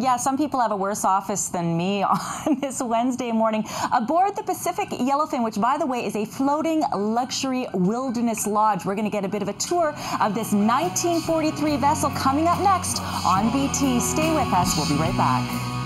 Yeah, some people have a worse office than me on this Wednesday morning. Aboard the Pacific Yellowfin, which, by the way, is a floating luxury wilderness lodge. We're going to get a bit of a tour of this 1943 vessel coming up next on BT. Stay with us. We'll be right back.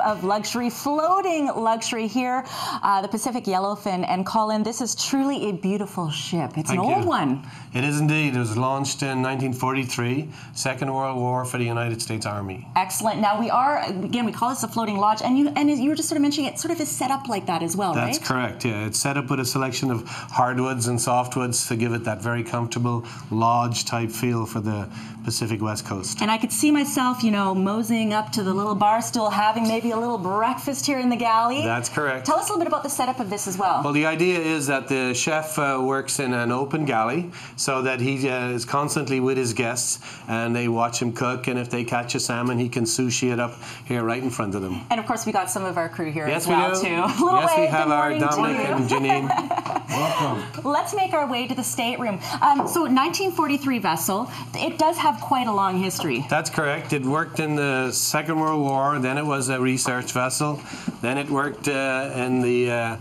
Of luxury, floating luxury here, uh, the Pacific Yellowfin. And Colin, this is truly a beautiful ship. It's Thank an old you. one. It is indeed. It was launched in 1943, Second World War for the United States Army. Excellent. Now we are again we call this a floating lodge, and you and you were just sort of mentioning it sort of is set up like that as well, That's right? Correct. Yeah, it's set up with a selection of hardwoods and softwoods to give it that very comfortable lodge type feel for the Pacific West Coast. And I could see myself, you know, moseying up to the little bar stool, having maybe a little breakfast here in the galley. That's correct. Tell us a little bit about the setup of this as well. Well, the idea is that the chef uh, works in an open galley so that he uh, is constantly with his guests and they watch him cook. And if they catch a salmon, he can sushi it up here right in front of them. And of course, we got some of our crew here yes, as well, we do. too. yes, we have our Dominic and Janine. Welcome. Let's make our way to the stateroom. Um, so, 1943 vessel. It does have quite a long history. That's correct. It worked in the Second World War. Then it was a research vessel. Then it worked uh, in the uh,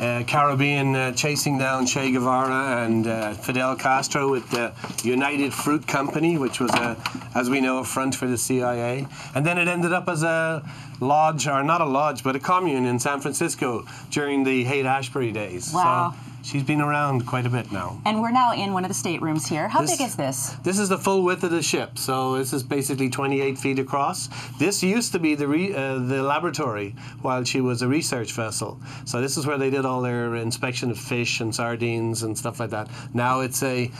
uh, Caribbean uh, chasing down Che Guevara and uh, Fidel Castro with the United Fruit Company, which was, a, as we know, a front for the CIA. And then it ended up as a lodge, or not a lodge, but a commune in San Francisco during the Haight-Ashbury days. Wow. So She's been around quite a bit now. And we're now in one of the staterooms here. How this, big is this? This is the full width of the ship. So this is basically 28 feet across. This used to be the re, uh, the laboratory while she was a research vessel. So this is where they did all their inspection of fish and sardines and stuff like that. Now it's a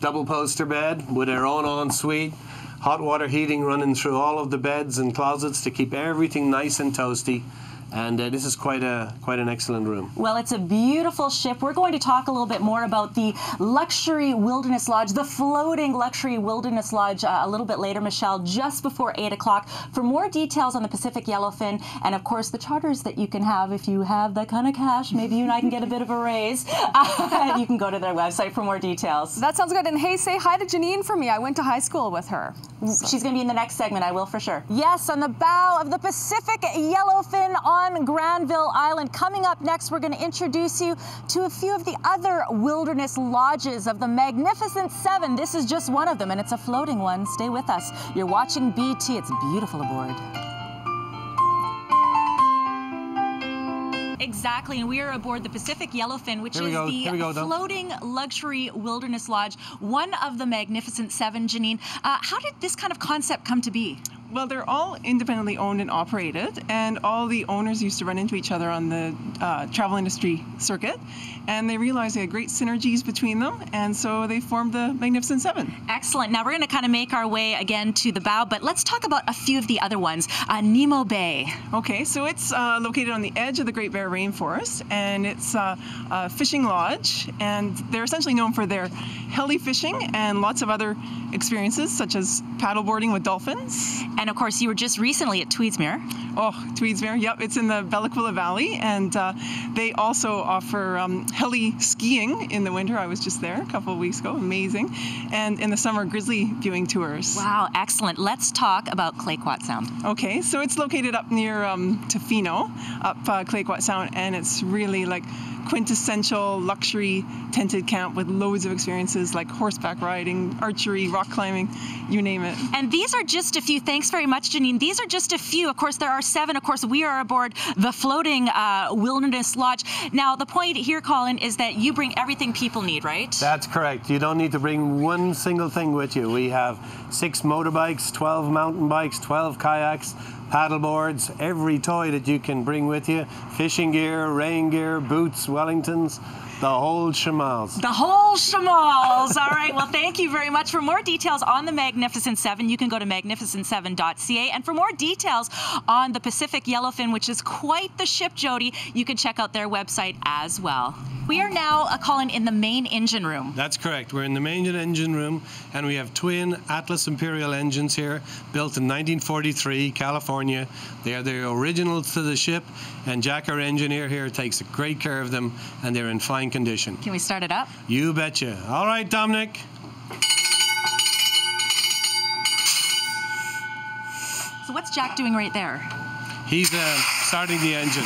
double poster bed with their own ensuite hot water heating running through all of the beds and closets to keep everything nice and toasty and uh, this is quite a quite an excellent room. Well, it's a beautiful ship. We're going to talk a little bit more about the luxury wilderness lodge, the floating luxury wilderness lodge, uh, a little bit later, Michelle, just before eight o'clock. For more details on the Pacific Yellowfin and of course the charters that you can have if you have that kind of cash, maybe you and I can get a bit of a raise. Uh, you can go to their website for more details. That sounds good. And hey, say hi to Janine for me. I went to high school with her. So. She's going to be in the next segment. I will for sure. Yes, on the bow of the Pacific Yellowfin on on Granville Island. Coming up next, we're going to introduce you to a few of the other wilderness lodges of the Magnificent Seven. This is just one of them, and it's a floating one. Stay with us. You're watching BT. It's beautiful aboard. Exactly, and we are aboard the Pacific Yellowfin, which is go. the go, floating luxury wilderness lodge, one of the Magnificent Seven. Janine, uh, how did this kind of concept come to be? Well, they're all independently owned and operated, and all the owners used to run into each other on the uh, travel industry circuit, and they realized they had great synergies between them, and so they formed the Magnificent Seven. Excellent. Now we're going to kind of make our way again to the bow, but let's talk about a few of the other ones. Uh, Nimmo Bay. Okay, so it's uh, located on the edge of the Great Bear Rainforest, and it's uh, a fishing lodge, and they're essentially known for their heli fishing and lots of other experiences, such as paddleboarding with dolphins. And of course, you were just recently at Tweedsmuir. Oh, Tweedsmuir, yep, it's in the Bella Coola Valley, and uh, they also offer um, heli skiing in the winter. I was just there a couple of weeks ago, amazing. And in the summer, grizzly viewing tours. Wow, excellent. Let's talk about Clayoquot Sound. Okay, so it's located up near um, Tofino, up uh, Clayoquot Sound, and it's really like quintessential luxury tented camp with loads of experiences like horseback riding, archery, rock climbing, you name it. And these are just a few. Thanks very much, Janine. These are just a few. Of course, there are seven. Of course, we are aboard the floating uh, wilderness lodge. Now, the point here, Colin, is that you bring everything people need, right? That's correct. You don't need to bring one single thing with you. We have six motorbikes, 12 mountain bikes, 12 kayaks, paddleboards, every toy that you can bring with you, fishing gear, rain gear, boots, Wellingtons, the whole shamals. The whole shamals. All right. Well, thank you very much. For more details on the Magnificent Seven, you can go to magnificent7.ca. And for more details on the Pacific Yellowfin, which is quite the ship, Jody, you can check out their website as well. We are now, uh, Colin, in the main engine room. That's correct. We're in the main engine room, and we have twin Atlas Imperial engines here, built in 1943, California. They are the originals to the ship, and Jack, our engineer here, takes great care of them, and they're in fine condition. Can we start it up? You betcha. All right, Dominic. So what's Jack doing right there? He's uh, starting the engine.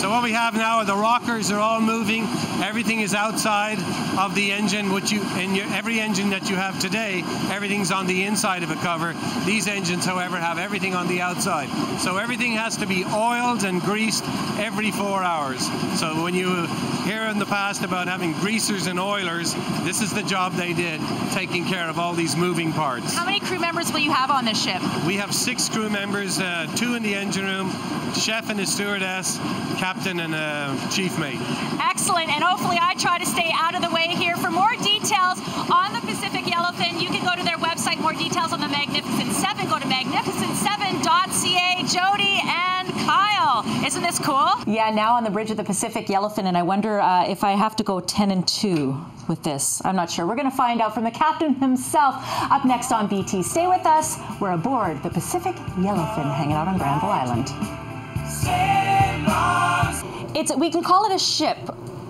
So what we have now are the rockers are all moving. Everything is outside of the engine. Which you in your, every engine that you have today, everything's on the inside of a cover. These engines, however, have everything on the outside. So everything has to be oiled and greased every four hours. So when you hear in the past about having greasers and oilers, this is the job they did, taking care of all these moving parts. How many crew members will you have on this ship? We have six crew members, uh, two in the engine room, chef and a stewardess, captain and a chief mate. Excellent, and hopefully I try to stay out of the way here. For more details on the Pacific Yellowfin, you can go to their website. More details on the Magnificent Seven. Go to magnificent7.ca. Jody and Kyle, isn't this cool? Yeah, now on the bridge of the Pacific Yellowfin, and I wonder uh, if I have to go 10 and 2 with this. I'm not sure. We're going to find out from the captain himself up next on BT. Stay with us. We're aboard the Pacific Yellowfin, hanging out on Granville Island. It's we can call it a ship.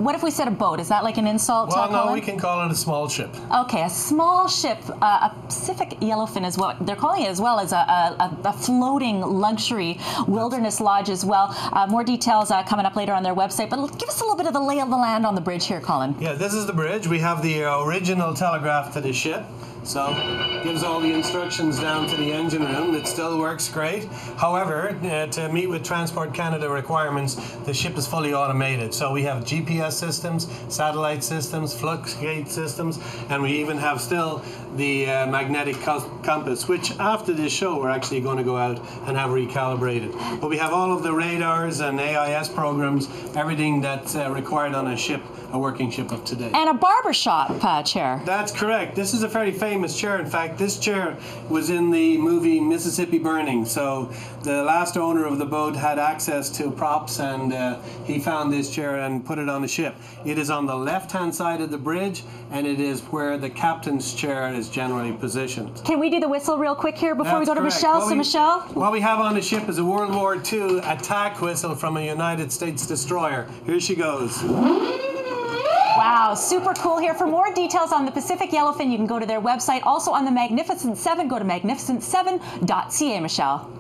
What if we said a boat? Is that like an insult? Well, no, Colin? we can call it a small ship. Okay, a small ship, uh, a Pacific Yellowfin is what they're calling it, as well as a, a, a floating luxury wilderness lodge as well. Uh, more details uh, coming up later on their website, but give us a little bit of the lay of the land on the bridge here, Colin. Yeah, this is the bridge. We have the uh, original telegraph to the ship. So gives all the instructions down to the engine room. It still works great. However, uh, to meet with Transport Canada requirements, the ship is fully automated. So we have GPS systems, satellite systems, flux gate systems, and we even have still the uh, magnetic co- compass, which after this show we're actually going to go out and have recalibrated. But we have all of the radars and AIS programs, everything that's uh, required on a ship, a working ship of today. And a barbershop uh, chair. That's correct. This is a very famous chair. In fact, this chair was in the movie Mississippi Burning. So the last owner of the boat had access to props and uh, he found this chair and put it on the ship. It is on the left hand side of the bridge and it is where the captain's chair is generally positioned. Can we do the whistle real quick here before we That's go to correct. Michelle? What so, we- Michelle? What we have on the ship is a World War II attack whistle from a United States destroyer. Here she goes. Wow, super cool here. For more details on the Pacific Yellowfin, you can go to their website. Also on the Magnificent Seven, go to magnificent7.ca, Michelle.